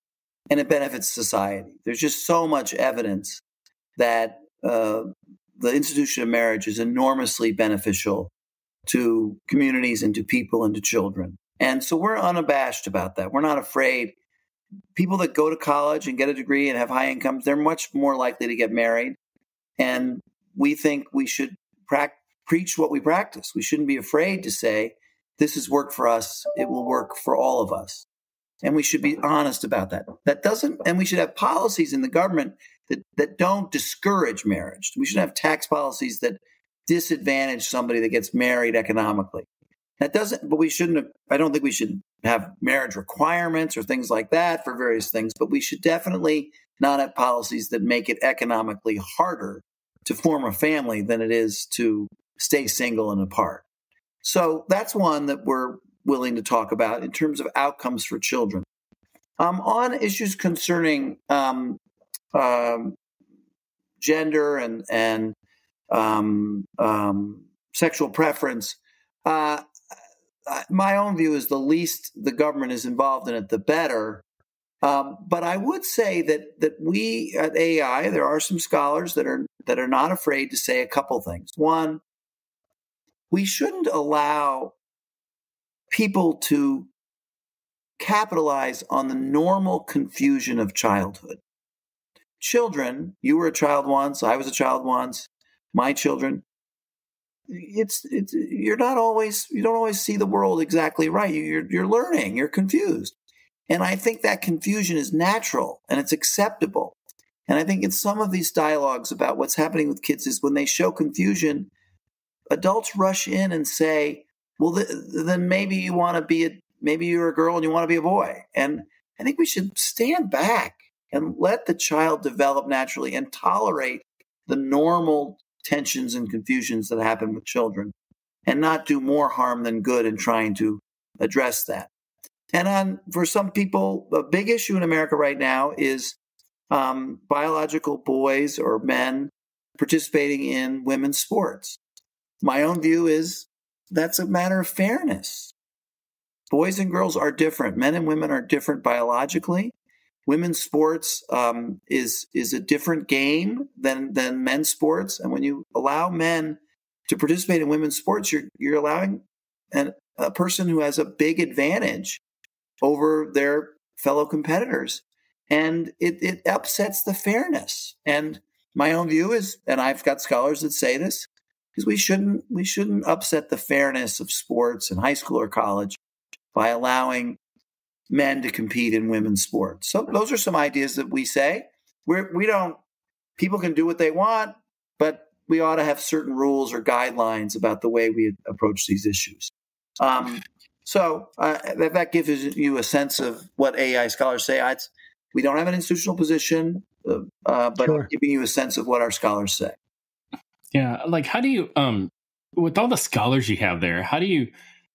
and it benefits society. There's just so much evidence that uh, the institution of marriage is enormously beneficial to communities and to people and to children. And so we're unabashed about that. We're not afraid. People that go to college and get a degree and have high incomes, they're much more likely to get married. And we think we should pra- preach what we practice. We shouldn't be afraid to say, this has worked for us. It will work for all of us. And we should be honest about that. That doesn't, and we should have policies in the government that, that don't discourage marriage. We should have tax policies that disadvantage somebody that gets married economically. That doesn't, but we shouldn't have, I don't think we should have marriage requirements or things like that for various things, but we should definitely not have policies that make it economically harder to form a family than it is to stay single and apart. So that's one that we're willing to talk about in terms of outcomes for children. Um, on issues concerning um, um, gender and and um, um, sexual preference, uh, my own view is the least the government is involved in it, the better. Um, but I would say that that we at AEI, there are some scholars that are that are not afraid to say a couple things. One, we shouldn't allow people to capitalize on the normal confusion of childhood. Children, you were a child once, I was a child once, my children, it's it's you're not always you don't always see the world exactly right. You're you're learning. You're confused, and I think that confusion is natural and it's acceptable. And I think in some of these dialogues about what's happening with kids is when they show confusion, adults rush in and say, "Well, th- then maybe you want to be a maybe you're a girl and you want to be a boy." And I think we should stand back and let the child develop naturally and tolerate the normal tensions and confusions that happen with children and not do more harm than good in trying to address that. And on, for some people, a big issue in America right now is um, biological boys or men participating in women's sports. My own view is that's a matter of fairness. Boys and girls are different. Men and women are different biologically. Women's sports um, is is a different game than than men's sports, and when you allow men to participate in women's sports, you're you're allowing an, a person who has a big advantage over their fellow competitors, and it it upsets the fairness. And my own view is, and I've got scholars that say this, is we shouldn't we shouldn't upset the fairness of sports in high school or college by allowing men to compete in women's sports. So those are some ideas that we say. We're, we don't. People can do what they want, but we ought to have certain rules or guidelines about the way we approach these issues. Um, so uh, that, that, gives you a sense of what AEI scholars say. I'd, we don't have an institutional position, uh, uh, but sure. giving you a sense of what our scholars say. Yeah, like how do you, um, with all the scholars you have there, how do you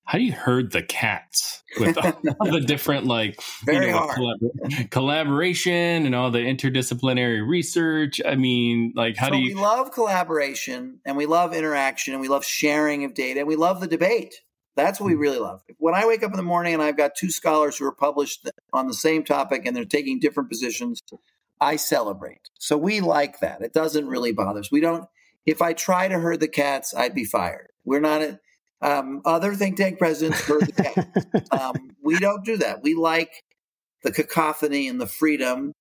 how do you herd the cats with all, the different like Very you know, collabor- collaboration and all the interdisciplinary research? I mean like how so do you we love collaboration and we love interaction and we love sharing of data and we love the debate. That's what we hmm. really love. When i wake up in the morning and i've got two scholars who are published on the same topic and they're taking different positions i celebrate. So we like that. It doesn't really bother us. We don't if i try to herd the cats i'd be fired. We're not um, other think tank presidents herd the cat. um, we don't do that. We like the cacophony and the freedom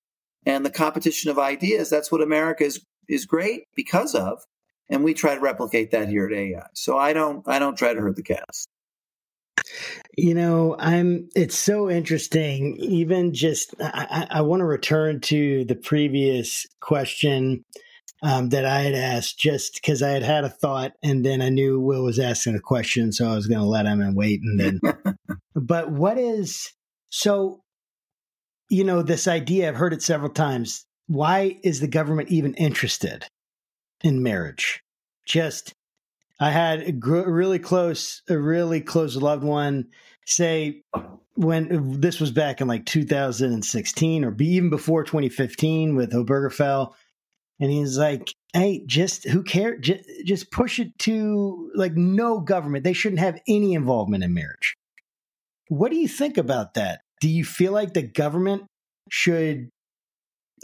and the competition of ideas. That's what America is is great because of, and we try to replicate that here at AEI. So I don't I don't try to hurt the cats. You know, I'm. It's so interesting. Even just, I, I want to return to the previous question um, that I had asked just because I had had a thought and then I knew Will was asking a question, so I was going to let him and wait. And then, but what is so? You know, this idea I've heard it several times. Why is the government even interested in marriage? Just, I had a gr- really close, a really close loved one say when this was back in like 2016 or be even before 2015 with Obergefell and he's like, "Hey, just who cares? Just, just push it to like no government. They shouldn't have any involvement in marriage." What do you think about that? Do you feel like the government should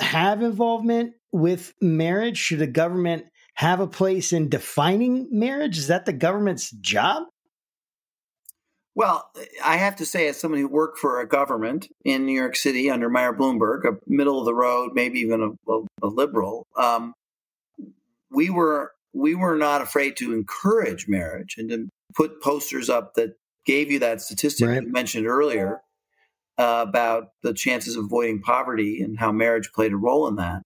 have involvement with marriage? Should the government have a place in defining marriage? Is that the government's job? Well, I have to say, as someone who worked for a government in New York City under Mayor Bloomberg, a middle of the road, maybe even a, a, a liberal, um, we were we were not afraid to encourage marriage and to put posters up that gave you that statistic right. you mentioned earlier uh, about the chances of avoiding poverty and how marriage played a role in that.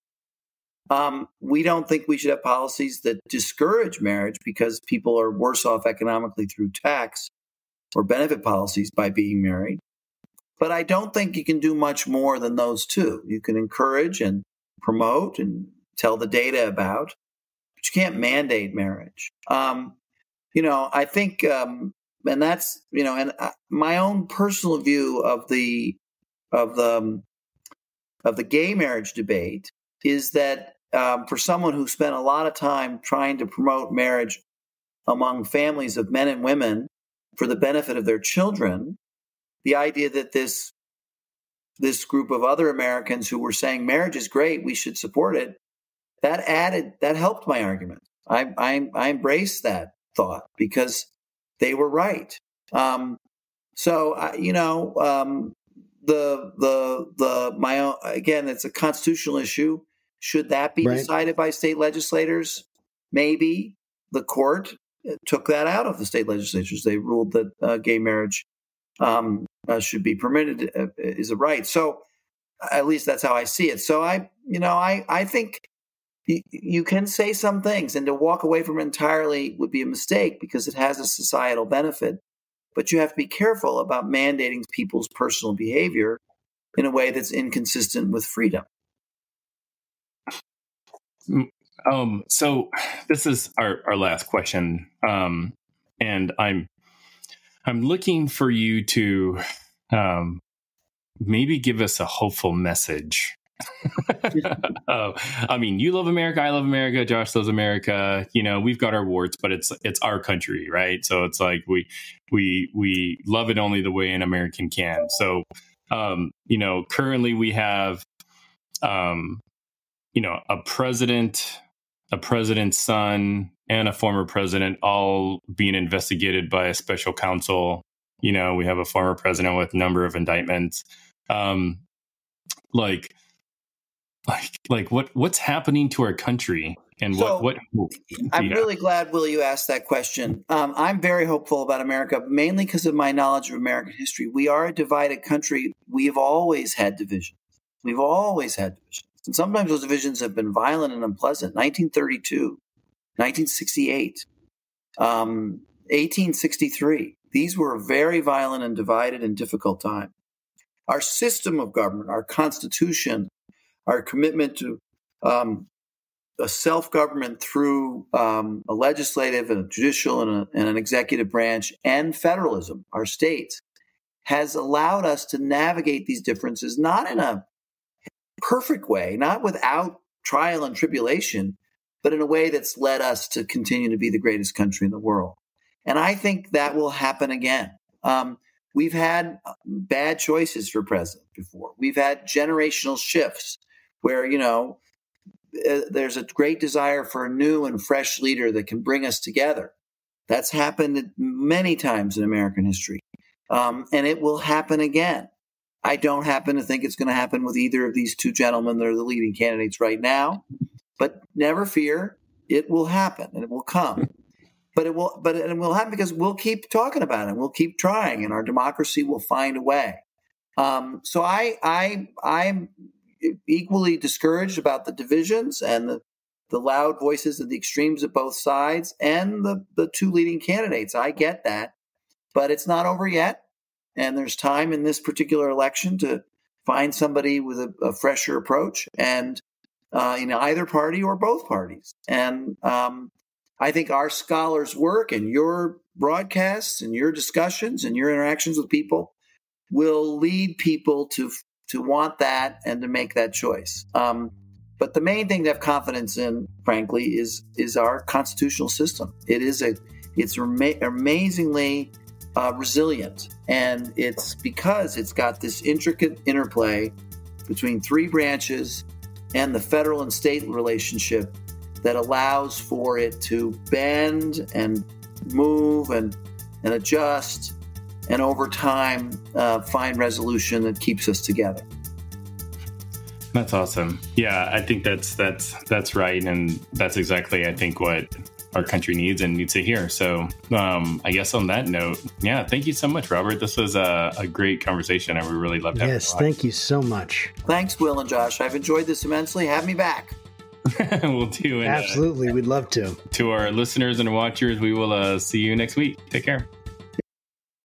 Um, we don't think we should have policies that discourage marriage because people are worse off economically through tax or benefit policies by being married. But I don't think you can do much more than those two. You can encourage and promote and tell the data about, but you can't mandate marriage. Um, you know, I think, um, and that's you know, and my own personal view of the of the um, of the gay marriage debate is that um, for someone who spent a lot of time trying to promote marriage among families of men and women for the benefit of their children, the idea that this this group of other Americans who were saying marriage is great, we should support it, that added that helped my argument. I I, I embraced that thought because they were right. Um, so I, you know, um, the the the my own, again, it's a constitutional issue. Should that be right. decided by state legislators? Maybe the court took that out of the state legislatures. They ruled that uh, gay marriage um, uh, should be permitted uh, is a right. So at least that's how I see it. So I, you know, I I think you can say some things, and to walk away from it entirely would be a mistake because it has a societal benefit. But you have to be careful about mandating people's personal behavior in a way that's inconsistent with freedom. Um, so this is our, our last question. Um, and I'm I'm looking for you to um, maybe give us a hopeful message oh, I mean, you love America, I love America, Josh loves America. You know, we've got our warts, but it's it's our country, right? So it's like we we we love it only the way an American can. So, um, you know, currently we have, um, you know, a president, a president's son, and a former president all being investigated by a special counsel. You know, we have a former president with a number of indictments. Um, like like like what what's happening to our country and So, what what I'm yeah. really glad, Will, you asked that question. Um, I'm very hopeful about America, mainly because of my knowledge of American history. We are a divided country. We've always had divisions. We've always had divisions. And sometimes those divisions have been violent and unpleasant. 1932, 1968, um, 1863. These were very violent and divided and difficult times. Our system of government, our constitution, our commitment to um, a self government through um, a legislative and a judicial and, a, and an executive branch and federalism, our states, has allowed us to navigate these differences not in a perfect way, not without trial and tribulation, but in a way that's led us to continue to be the greatest country in the world. And I think that will happen again. Um, we've had bad choices for president before. We've had generational shifts where, you know, uh, there's a great desire for a new and fresh leader that can bring us together. That's happened many times in American history. Um, and it will happen again. I don't happen to think it's going to happen with either of these two gentlemen that are the leading candidates right now. But never fear, it will happen and it will come. But it will, but it will happen because we'll keep talking about it. We'll keep trying, and our democracy will find a way. Um, so I, I, I'm equally discouraged about the divisions and the, the loud voices of the extremes of both sides and the, the two leading candidates. I get that, but it's not over yet. And there's time in this particular election to find somebody with a, a fresher approach and uh, in either party or both parties. And um, I think our scholars' work and your broadcasts and your discussions and your interactions with people will lead people to to want that and to make that choice. Um, but the main thing to have confidence in, frankly, is is our constitutional system. It is a it's ama- amazingly uh, resilient, and it's because it's got this intricate interplay between three branches and the federal and state relationship that allows for it to bend and move and and adjust and over time uh, find resolution that keeps us together. That's awesome. Yeah, I think that's that's that's right, and that's exactly I think what our country needs and needs to hear. So, um, I guess on that note, yeah, thank you so much, Robert. This was a, a great conversation, and we really loved having Yes, thank you so much. Thanks, Will and Josh. I've enjoyed this immensely. Have me back. we'll do. And, uh, Absolutely, we'd love to. to our listeners and watchers, we will uh, see you next week. Take care.